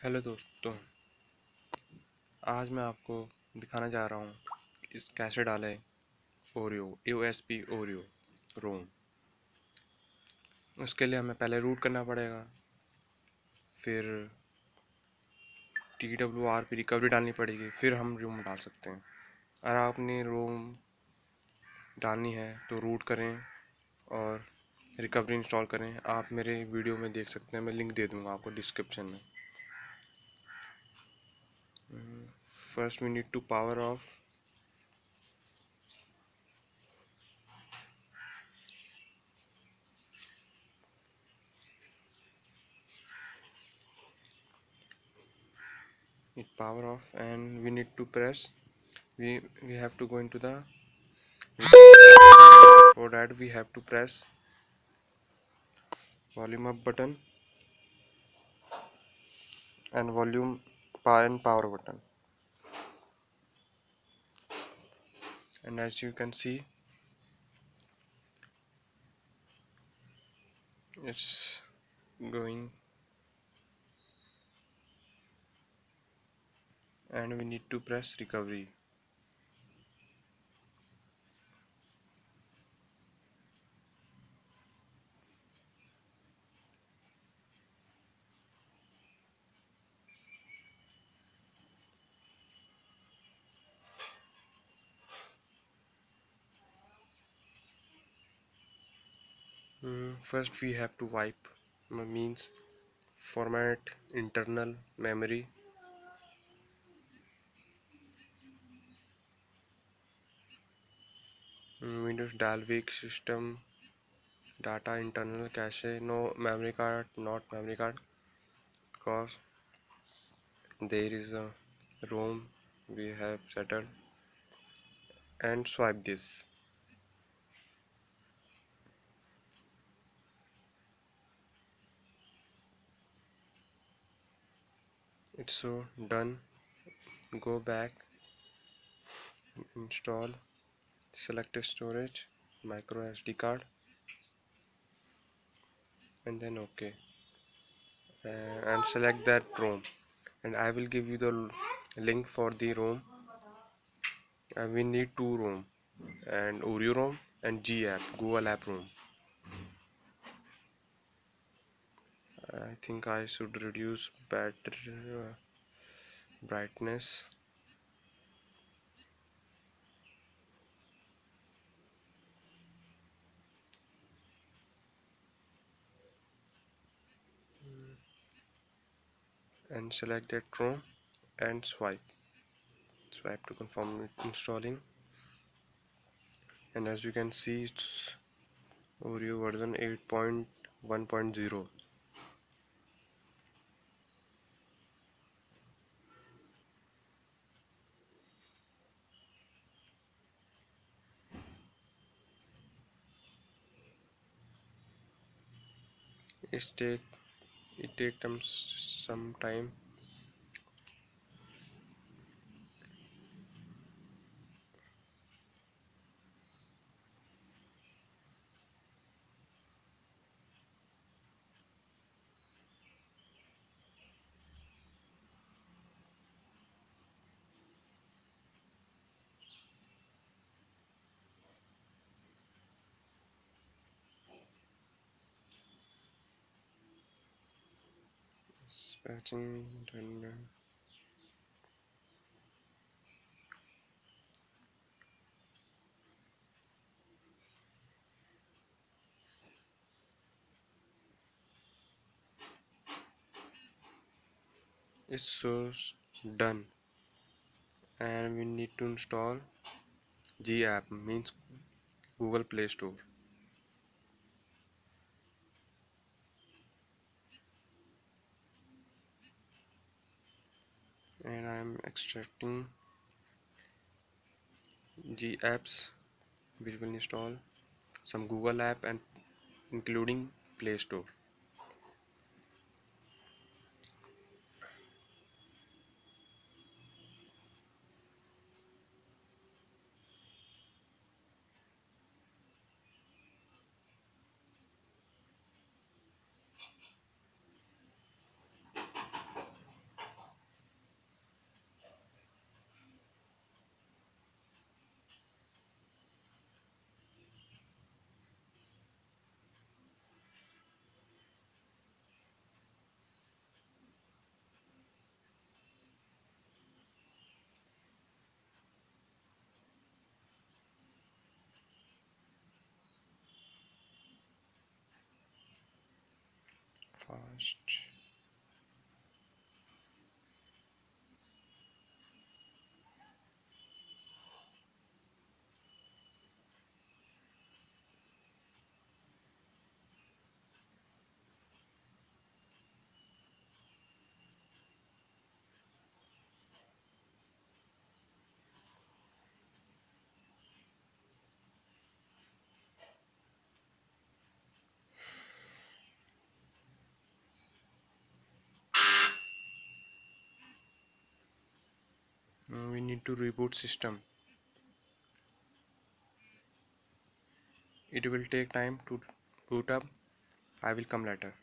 Hello दोस्तों, आज मैं आपको दिखाना जा रहा हूँ इस कैसे डालें Oreo U S P Oreo, ROM. उसके लिए हमें पहले रूट करना पड़ेगा, फिर T W R P recovery डालनी पड़ेगी, फिर हम रोम डाल सकते हैं। अगर आपने रोम डालनी है तो रूट करें और रिकवरी इंस्टॉल करें। आप मेरे वीडियो में देख सकते हैं, मैं लिंक दे दूँगा आपको डिस्क्रिप्शन में। First we need to power off. It power off and we need to press. We we have to go into the for that we have to press volume up button and volume power and power button and as you can see it's going. And we need to press recovery Mm, first we have to wipe means format internal memory mm, Windows Dalvik system data internal cache no memory card not memory card because there is a ROM we have settled and swipe this so done. Go back install select storage micro SD card and then ok uh, and select that ROM. And I will give you the link for the ROM. And uh, we need two ROM and Oreo ROM and G app Google app ROM I think I should reduce battery uh, brightness. And select that ROM and swipe. Swipe to confirm it installing. And as you can see it's Oreo version 8.1.0 it take it take some time dispatching and it shows done. And we need to install G app means Google Play Store and I'm extracting the apps which will install some Google app and including Play Store fast Uh, we need to reboot system. It will take time to boot up. I will come later